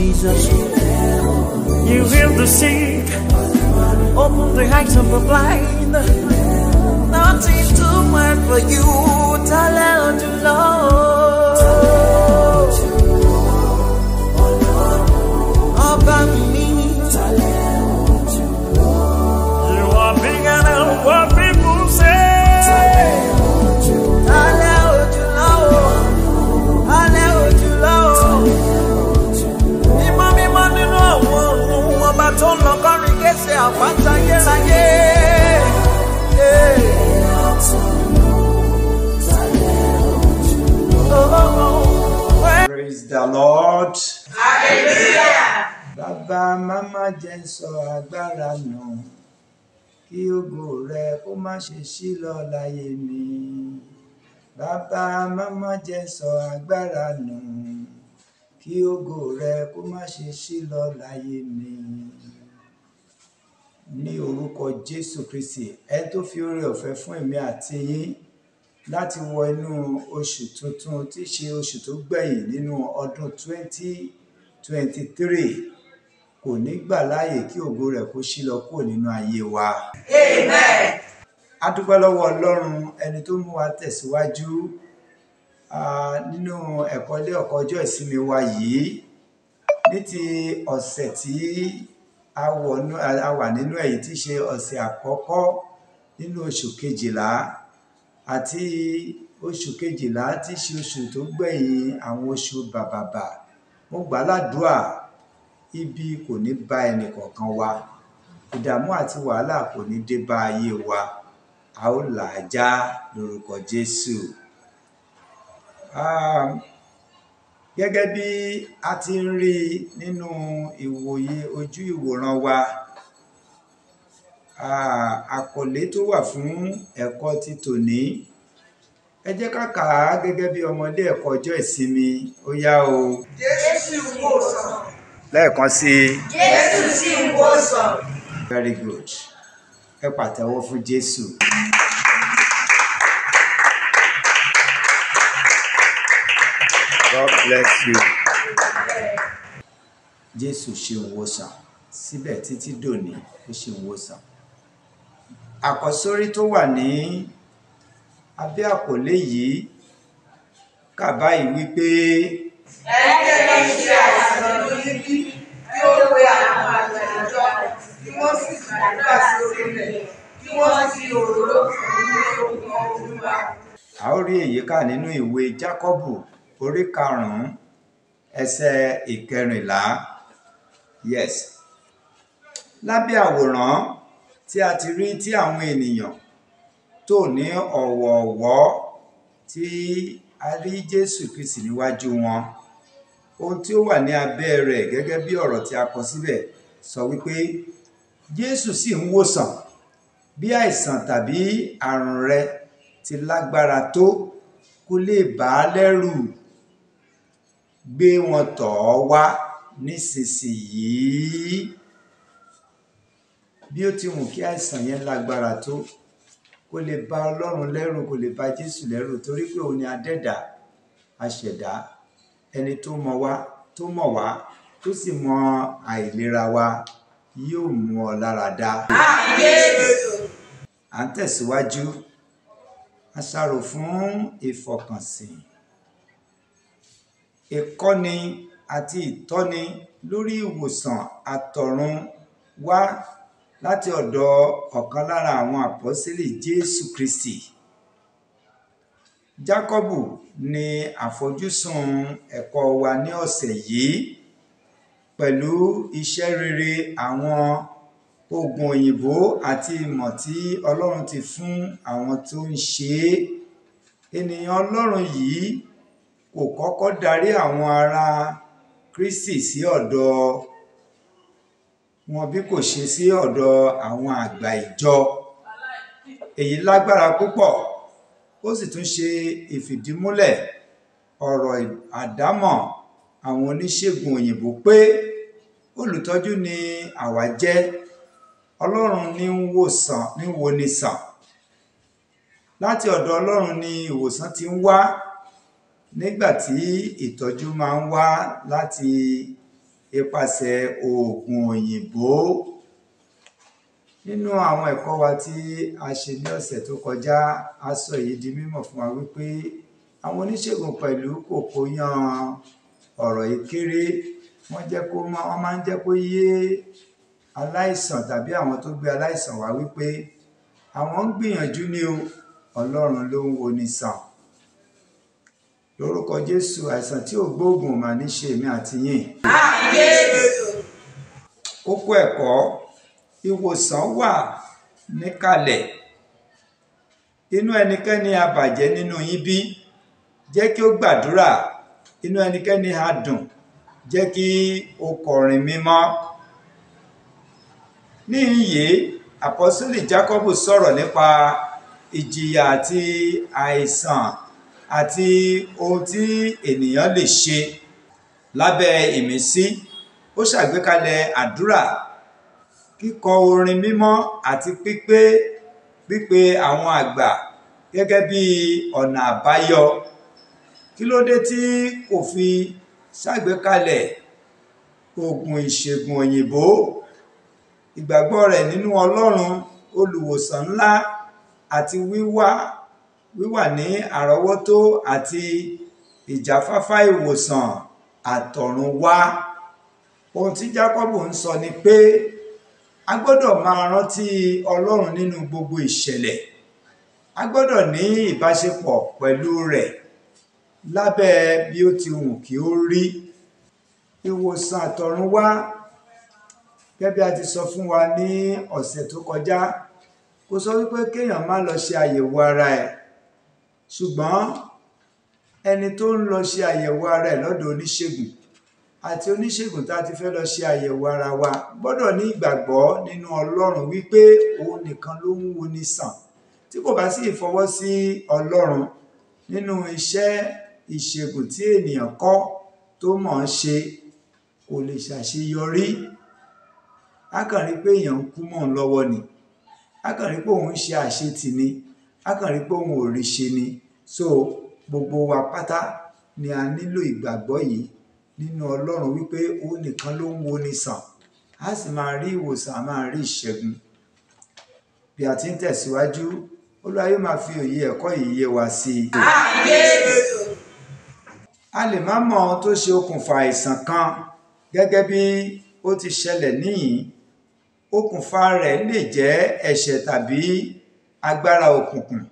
Jesus. You heal the sick, open the eyes of the blind. Nothing too much for you, her to Lord. Yérayé. Praise the Lord. Bàbá máma jẹ́ sọ agbára nù kí ògo rẹ kó má ṣe ṣí lọ láyé mi. Bàbá máma jẹ́ sọ agbára nù kí ògo rẹ kó má ṣe ṣí lọ láyé mi. Ní orúkọ Jésù Kristi, ẹ tó fi oore ọ̀fẹ́ fún èmi àti yín láti wọ inú oṣù tuntun tí í ṣe oṣù tó gbẹ̀yìn nínú ọdún 2023 kò ní gbà láàyè kí ògo rẹ̀ kó ṣí lọ kúrò nínú ayé wa. A dúpẹ́ lọ́wọ́ Ọlọ́run ẹni tó mú wa tẹ̀síwájú nínú ẹ̀kọ́ ilé ẹ̀kọ́ ọjọ́ ìsinmi wa yìí. Ní ti ọ̀sẹ̀ tí a wà nínú èyí tí ṣe ọ̀sẹ̀ àkọ́kọ́ nínú oṣù kejìlá àti oṣù kejìlá tí ṣe oṣù tó gbẹ̀yìn àwọn oṣù bàbàbà. Mo gbà ládùúà ibi kò ní bá ẹnì kọ̀ọ̀kan wa ìdààmú àti wàhálà kò ní dé bá ayé wa. A ó là á já lórúkọ Jésù. Ah, gẹ́gẹ́ bí a ti ń rí nínú ìwòye ojú ìwòran wa àkọlé tó wà fún ẹ̀kọ́ ti tòní ẹ jẹ́ ká kà á gẹ́gẹ́ bí ọmọdé ẹ̀kọ́ ọjọ́ ìsinmi ó yá o Jésù wò sàn. lẹ́ẹ̀kan sí i Jésù sì wò sàn. very good ẹ pàtẹ́wọ́ fún Jésù. God bless you. Jésù ṣe ìwòsàn síbẹ̀ títí dòní ó ṣe ìwòsàn. Àkọ́sórí tó wà ní abẹ́ àkọlé yìí kà báyìí wípé Ẹnikẹ́ni ṣe àìsàn lórí bí kí ó pe àwọn àgbà ìjọ kí wọ́n sì gbàdúrà sórí rẹ̀ kí wọ́n sì òróró fún ní orúkọ Olúwa. a ó rí èyí kà nínú ìwé Jákọ́bù orí karùn-ún ẹsẹ̀ ìkẹrìnlá yes. Lábẹ́ àwòrán tí a ti rí tí àwọn ènìyàn tò ní ọ̀wọ̀ọ̀wọ́ tí a rí Jésù Kristi níwájú wọn ohun tí ó wà ní abẹ́ rẹ̀ gẹ́gẹ́ bí ọ̀rọ̀ tí a kọ síbẹ̀ sọ wípé Jésù sì ń wòsàn bí àìsàn tàbí àrùn rẹ ti lágbára tó kó lè bà á lẹ́rù gbé wọn tọ̀ ọ́ wá nísinsìnyí. Bí ó ti wù kí àìsàn yẹn lágbára tó kó lè bà Ọlọ́run lẹ́rù kó lè bà Jésù lẹ́rù torí pé òun ni adẹ́dà aṣẹ̀dá ẹni tó mọ̀ wá tó mọ̀ wá tó sì mọ àìlera wa yóò mú ọ lára dá. à ń tẹ̀síwájú. Àṣàrò fún ìfọkànsìn ìkọ́ni àti ìtọ́ni lórí ìwòsàn àtọ̀run wá láti ọ̀dọ̀ ọ̀kan lára àwọn àpọ́sítélì Jésù Kristi. Jákọ́bù ni àfojúsùn ẹ̀kọ́ wa ní ọ̀sẹ̀ yìí pẹ̀lú iṣẹ́ rere àwọn oògùn òyìnbó àti ìmọ̀ tí Ọlọ́run ti fún àwọn tó ń ṣe é. Ènìyàn Ọlọ́run yìí kò kọ́kọ́ darí àwọn ará Kristi sí ọ̀dọ̀ wọn bí kò ṣe sí ọ̀dọ̀ àwọn àgbà ìjọ. Èyí lágbára púpọ̀ ó sì tún ṣe ìfìdímúlẹ̀ ọ̀rọ̀ àdámọ̀ àwọn oníṣègùn òyìnbó pé olùtọ́jú ni àwa jẹ́ Ọlọ́run ní ń wòsàn ní wo ni sàn. Láti ọ̀dọ̀ Ọlọ́run ni ìwòsàn ti ń wá nígbà tí ìtọ́jú máa ń wá láti ipasẹ̀ oògùn òyìnbó. Nínú àwọn ẹ̀kọ́ wa tí a ṣe ní ọ̀sẹ̀ tó kọjá a sọ èyí di mímọ̀ fún wa wípé àwọn oníṣègùn pẹ̀lú kò kó yan ọ̀rọ̀ yìí kéré. Wọ́n jẹ́ máa ń jẹ́ kó yé aláìsàn tàbí àwọn tó gbé aláìsàn wá wípé àwọn ń gbìyànjú o ọlọ́run ló ń wo ni sàn lórúkọ jésù àìsàn tí ò gbóògùn mà ní ṣe èmi àti yín. Kókó ẹ̀kọ́ ìwòsàn wà níkàlẹ̀. Inú ẹnikẹ́ni a bàjẹ́ nínú yín bí jẹ́ kí ó gbàdúrà. Inú ẹnikẹ́ni a dùn jẹ́ kí ó kọrin mímọ́. Níyìí àpọ́sítélì jákọ́bù sọ̀rọ̀ nípa ìjìyà àti àìsàn àti ohun tí ènìyàn lè ṣe lábẹ́ ìmísí. Ó ṣàgbékalẹ̀ àdúrà kíkọ orin mímọ́ àti pípé pípe àwọn àgbà gẹ́gẹ́ bí ọ̀nà àbáyọ. Kí ló dé tí kò fi ṣàgbékalẹ̀ oògùn ìṣègùn òyìnbó? Ìgbàgbọ́ rẹ̀ nínú ọlọ́run olùwòsàn ńlá àti wíwá wíwà ní àrọ́wọ́tó àti ìjáfáfá ìwòsàn àtọ̀run wá ohun tí Jákọ́bù ń sọ ni pé a gbọ́dọ̀ máa rántí ọlọ́run nínú gbogbo ìṣẹ̀lẹ̀. A gbọ́dọ̀ ní ìbáṣepọ̀ pẹ̀lú rẹ̀ lábẹ́ bí ó ti wù kí ó rí. Ìwòsàn àtọ̀run wá gẹ́gẹ́ a ti sọ fún wa ní ọ̀sẹ̀ tó kọjá kò sọ wípé kéèyàn má lọ ṣe àyẹ̀wò ara ẹ̀ ṣùgbọ́n ẹni tó ń lọ ṣe àyẹ̀wò ara ẹ̀ lọ́dọ̀ oníṣègùn àti oníṣègùn tá a ti fẹ́ lọ ṣe àyẹ̀wò ara wa gbọ́dọ̀ ní ìgbàgbọ́ nínú ọlọ́run wípé òun nìkan ló ń wo ni sàn. Tí kò bá sí ìfọwọ́ sí ọlọ́run nínú iṣẹ́ ìṣègùn tí ènìyàn kọ́ tó mọ̀ ọ́n ṣe kò lè ṣàṣeyọrí. A kàn rí pé èèyàn ń kú mọ́ òun lọ́wọ́ ni. A kàn rí pé òun ń ṣe àṣetì ni a kàn rí pé òun ò rí ṣe ni. So gbogbo wa pátá ni a nílò ìgbàgbọ́ yìí nínú ọlọ́run wípé òun nìkan ló ń wo ni sàn. A sì máa rí ìwòsàn a máa rí ìṣẹ́gun. Bí a ti ń tẹ̀síwájú olúwa yóò máa fi òye ẹ̀kọ́ yìí yé wa sí i. a lè má mọ ohun tó ṣe okùnfà àìsàn kan gẹ́gẹ́ bí ó ti ṣẹlẹ̀ níyìn okùnfà rẹ̀ lè jẹ́ ẹ̀ṣẹ̀ tàbí agbára òkùnkùn.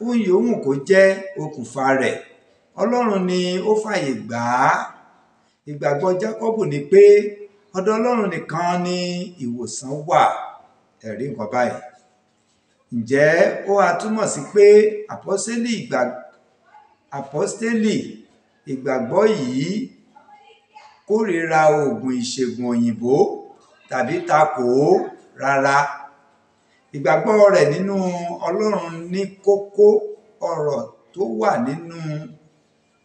Ohun yòówù kó jẹ́ okùnfà rẹ̀. Ọlọ́run ni ó fàyè gbà á. Ìgbàgbọ́ jákọ́bù ni pé ọ̀dọ̀ ọlọ́run nìkan ni ìwòsàn wà. Ẹ̀rí nǹkan báyìí. Ǹjẹ́ ó a túmọ̀ sí pé àpọ́stélì ìgbà àpọ́stélì ìgbàgbọ́ yìí kórìíra oògùn ìṣègùn òyìnbó tàbí takò ó rárá ìgbàgbọ́ rẹ̀ nínú ọlọ́run ní kókó ọ̀rọ̀ tó wà nínú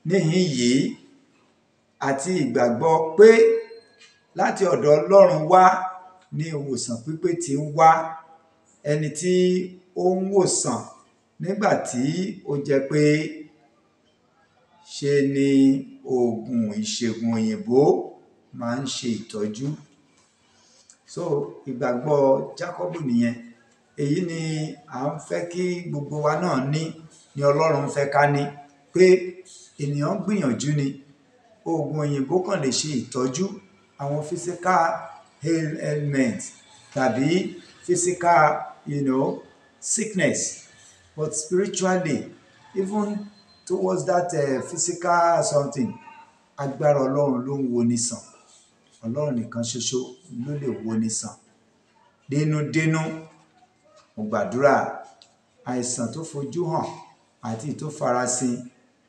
níhìn yìí àti ìgbàgbọ́ pé láti ọ̀dọ̀ ọlọ́run wá ní ìwòsàn pípé tí ń wá. Ẹni tí ó ń wòsàn nígbà tí ó jẹ́ pé ṣe ni oògùn ìṣègùn òyìnbó máa ń ṣe ìtọ́jú. So ìgbàgbọ́ Jákọ́bù nìyẹn èyí ni à ń fẹ́ kí gbogbo wa náà ní ni Ọlọ́run fẹ́ ká ní pé ènìyàn gbìyànjú ni. Oògùn òyìnbó kàn lè ṣe ìtọ́jú àwọn physical ailment tàbí physical you know, sickness. But spiritually even towards that uh, physical something agbára ọlọ́run ló ń wo ni sàn. Ọlọ́run nìkan ṣoṣo ló lè wo ni sàn. Dénúdénú mo gbàdúrà àìsàn tó fojú hàn àti tó farasin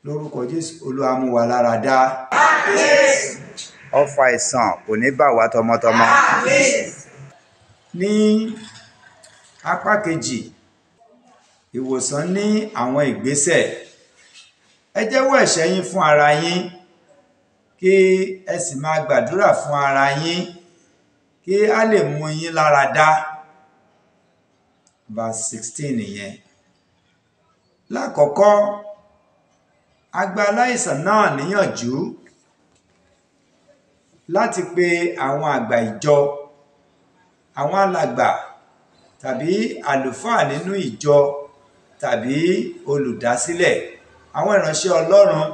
lórúkọ jésù olúwa mú wa lára dá. Ọfà àìsàn kò ní bà wá tọmọtọmọ. Ní apá kejì ìwòsàn ní àwọn ìgbésẹ̀. Ẹ jẹ́wọ́ ẹ̀ṣẹ̀ yín fún ara yín kí ẹ sì máa gbàdúrà fún ara yín kí á lè mú yín lára dá verse sixteen nìyẹn. Lákọ̀ọ́kọ́ a gba aláìsàn náà níyànjú láti pe àwọn àgbà ìjọ àwọn alàgbà tàbí àlùfáà nínú ìjọ tàbí olùdásílẹ̀ àwọn ìránṣẹ́ Ọlọ́run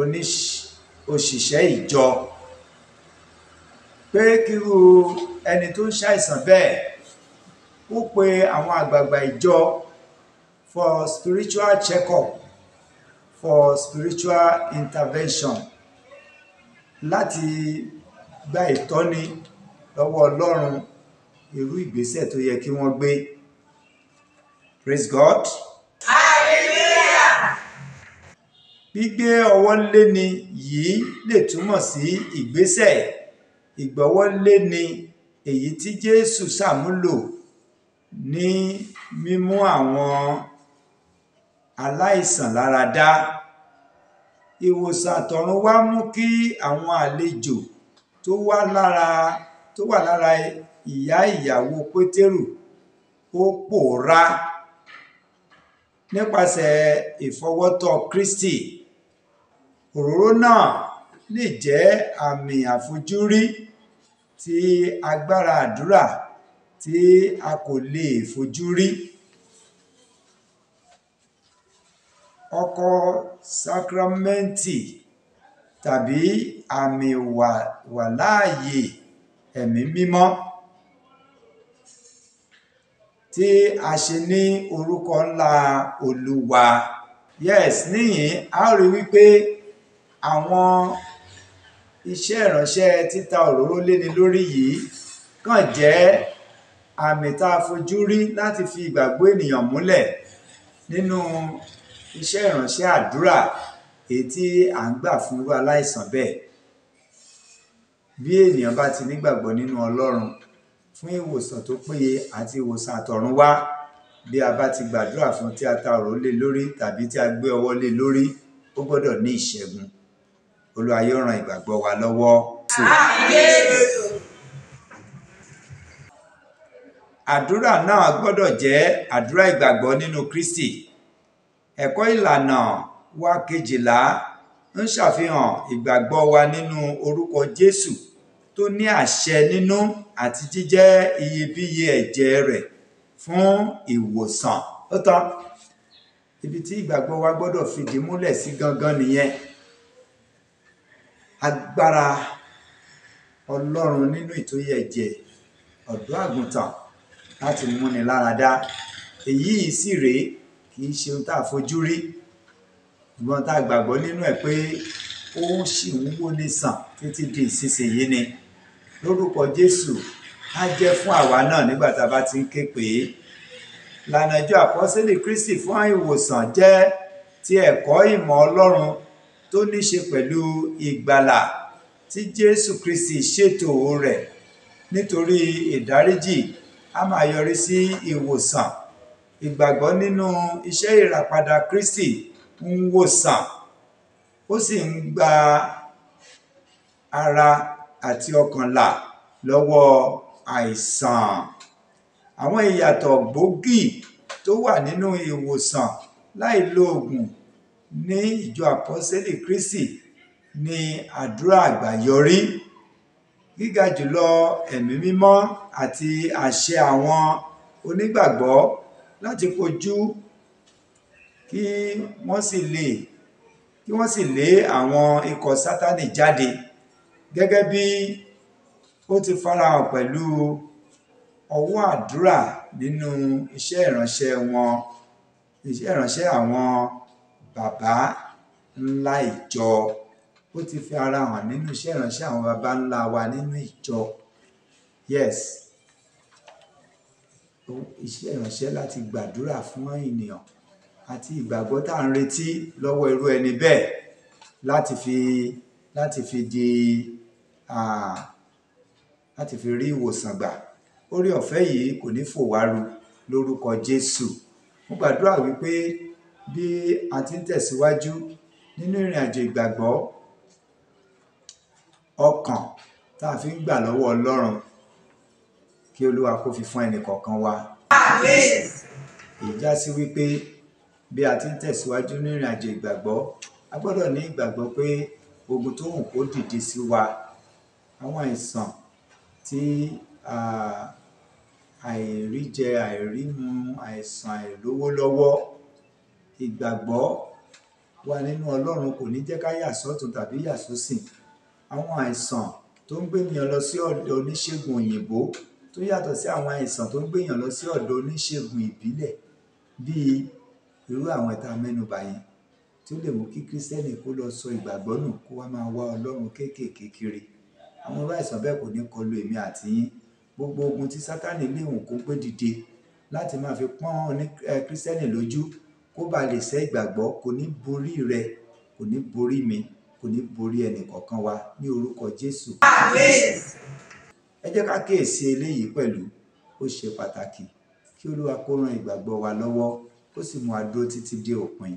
oníṣ- òṣìṣẹ́ ìjọ pé kírú ẹni tó ń ṣàìsàn bẹ́ẹ̀ ó pe àwọn àgbààgbà ìjọ for spiritual check-up for spiritual intervention láti gba ìtọ́ni lọ́wọ́ Ọlọ́run irú ìgbésẹ̀ tó yẹ kí wọ́n gbé. Praise God. Gbígbé ọwọ́ léni yìí lè túmọ̀ sí ìgbésẹ̀ ìgbọ́wọ́léni èyí tí Jésù ṣàmúlò ní mímú àwọn aláìsàn lára dá. Ìwòsàn àtọ̀run wá mú kí àwọn àlejò tó wà lára tó wà lára ìyá ìyàwó Pétérù ó pòórá. Nípasẹ̀ ìfọwọ́tọ́ Kristi òróró náà lè jẹ́ àmì àfojúrí ti agbára àdúrà tí a kò lè fojú rí. Ọkọ sákrámẹ́ǹtì tàbí àmì wà wà láàyè ẹ̀mí mímọ́ tí a ṣe ní orúkọ ńlá Olúwa. Yes níyìn a rí wípé àwọn iṣẹ́ ìránṣẹ́ títa òróró léni lórí yìí. Kàn jẹ́ àmì tá a fojú rí láti fi ìgbàgbọ́ ènìyàn múlẹ̀ nínú iṣẹ́ ìránṣẹ́ àdúrà èyí tí à ń gbà fún irú aláìsàn bẹ́ẹ̀. Bí ènìyàn bá ti nígbàgbọ́ nínú Ọlọ́run fún ìwòsàn tó péye àti ìwòsàn àtọ̀run wá bí a bá ti gbàdúrà fún tí a ta òró lé lórí tàbí tí a gbé ọwọ́ lé lórí ó gbọ́dọ̀ ní ìṣẹ́gun Olúwa yóò ran ìgbàgbọ́ wa lọ́wọ́. àdúrà náà gbọ́dọ̀ jẹ́ àdúrà ìgbàgbọ́ nínú Kristi. Ẹ̀kọ́ ìlànà wa kejìlá ń ṣàfihàn ìgbàgbọ́ wa nínú orúkọ Jésù tó ní àṣẹ nínú àti jíjẹ́ iyebíye ẹ̀jẹ̀ rẹ̀ fún ìwòsàn. Ó tán. Ibi tí ìgbàgbọ́ wa gbọ́dọ̀ fìdí múlẹ̀ sí gangan nìyẹn agbára Ọlọ́run nínú ìtòyẹ ẹ̀jẹ̀ ọ̀dọ́ àgùntàn láti múni lára dá èyí sì rèé kì í ṣe ohun tá a fojú rí. Ṣùgbọ́n tá a gbàgbọ́ nínú ẹ̀ pé ó sì ń wóni sàn títí di ìsinsìnyí ni. Lórúkọ Jésù á jẹ́ fún àwa náà nígbà tá a bá ti ń ké pè é. Ìlànà ìjọ àpọ́sítélì Kristi fún ìwòsàn jẹ́ ti ẹ̀kọ́ ìmọ̀ Ọlọ́run tó ní ṣe pẹ̀lú ìgbàlà tí Jésù Kristi ṣètò rẹ̀. Nítorí ìdáríjì á máa yọrí sí ìwòsàn. Ìgbàgbọ́ nínú iṣẹ́ ìràpadà Kristi ń wòsàn ó sì ń gba ara àti ọkàn là lọ́wọ́ àìsàn. Àwọn ìyàtọ̀ gbòógì tó wà nínú ìwòsàn láì lo oògùn ní ìjọ àpọ́sítélì Kristi ní àdúrà àgbàyọrí gíga jùlọ ẹ̀mí mímọ́ àti àṣẹ àwọn onígbàgbọ́ láti kojú kí wọ́n sì lè kí wọ́n sì lé àwọn ikọ̀ Sátánì jáde. Gẹ́gẹ́ bí ó ti farahàn pẹ̀lú ọwọ́ àdúrà nínú iṣẹ́ ìránṣẹ́ wọn iṣẹ́ ìránṣẹ́ àwọn bàbá ńlá ìjọ. Ó ti fi ara hàn nínú iṣẹ́ ìránṣẹ́ àwọn bàbá ńlá wa nínú ìjọ. Yes. Iṣẹ́ ìránṣẹ́ láti gbàdúrà fún ènìyàn àti ìgbàgbọ́ tá à ń retí lọ́wọ́ irú ẹni bẹ́ẹ̀ láti fi láti fi di láti fi rí ìwòsàn gbà. Orí ọ̀fẹ́ yìí kò ní fò wá ru lórúkọ Jésù. Mo gbàdúrà wípé bí a ti ń tẹ̀síwájú nínú ìrìn àjò ìgbàgbọ́ ọkàn tá a fi ń gbà lọ́wọ́ Ọlọ́run. Kí Olúwa kó fi fún ẹnì kọ̀ọ̀kan wa. Èyí já sí wípé bí a ti ń tẹ̀síwájú ní ìrìn àjò ìgbàgbọ́ a gbọ́dọ̀ ní ìgbàgbọ́ pé ogun tó hùn kó dìde sí wa. Àwọn àìsàn tí àìríjẹ àìrímu àìsàn àìlówó lọ́wọ́ ìgbàgbọ́ wa nínú ọlọ́run kò ní jẹ́ ká yà sọ́tún tàbí yà sósìn. Àwọn àìsàn tó ń gbéyàn lọ sí ọ̀dọ̀ oníṣègùn òyìnbó tó yàtọ̀ sí àwọn àìsàn tó ń gbéyàn lọ sí ọ̀dọ̀ oníṣègùn ìbílẹ̀ bíi irú àwọn ìta mẹ́nubà yẹn tí ó lè mú kí kírísítẹ́nì kó lọ sọ ìgbàgbọ́ nù kó wá máa wá ọlọ́run kéékèèké kiri. Àwọn irú àìsàn bẹ́ẹ̀ kò ní kọlu èmi àti yín. Gbogbo ogun tí sátánì léwu kó gbé dìde láti máa fi pọ́n oní ẹ, kírísítẹ́nì lójú kó ba lè sẹ́ ìgbàgbọ́ kò ní borí rẹ kò ní borí mi kò ní borí ẹnì kọ̀ọ̀kan wa ní orúkọ jésù. Ẹ jẹ́ ká kíyèsí eléyìí pẹ̀lú. Ó ṣe pàtàkì kí olúwa kó ran ìgbàgbọ́ wa lọ́wọ́ kó sì mú wa dúró títí dé òpin.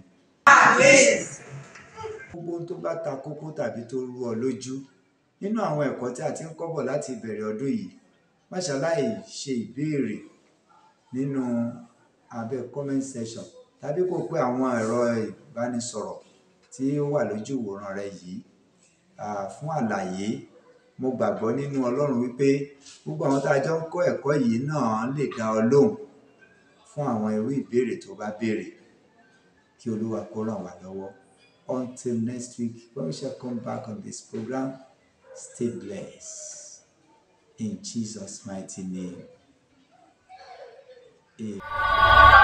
Gbogbo ohun tó bá ta kókó tàbí tó rú ọ lójú nínú àwọn ẹ̀kọ́ tí a ti ń kọ́ láti ìbẹ̀rẹ̀ ọdún yìí má ṣe ìbéèrè nínú abẹ́ comment section tàbí kó pé àwọn ẹ̀rọ ìbánisọ̀rọ̀ tí ó wà lójú ìwòran rẹ yìí. Fún àlàyé mo gbàgbọ́ nínú ọlọ́run wípé gbogbo àwọn tá a jọ ń kọ́ ẹ̀kọ́ yìí náà lè dá ọ lóhùn fún àwọn irú ìbéèrè tó bá béèrè. Kí olúwa kó ràn wá lọ́wọ́. Until next week when we shall come back on this program. Stay blessed. In jesus mighty name. Amen.